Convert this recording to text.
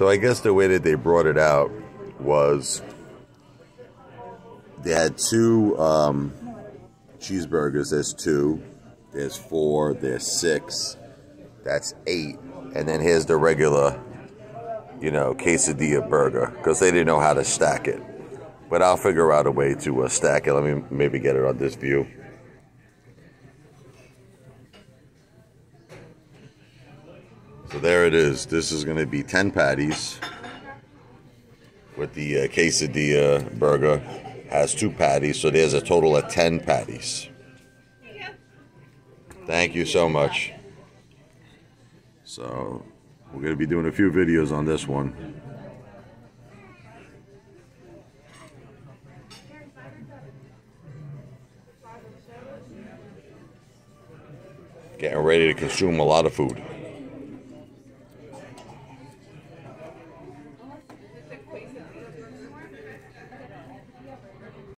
So I guess the way that they brought it out was they had two um, cheeseburgers. There's two. There's four. There's six. That's eight. And then here's the regular, you know, quesadilla burger because they didn't know how to stack it. But I'll figure out a way to uh, stack it. Let me maybe get it on this view. So there it is. This is going to be 10 patties with the uh, quesadilla burger. Has two patties, so there's a total of 10 patties. Thank you so much. So we're going to be doing a few videos on this one. Getting ready to consume a lot of food.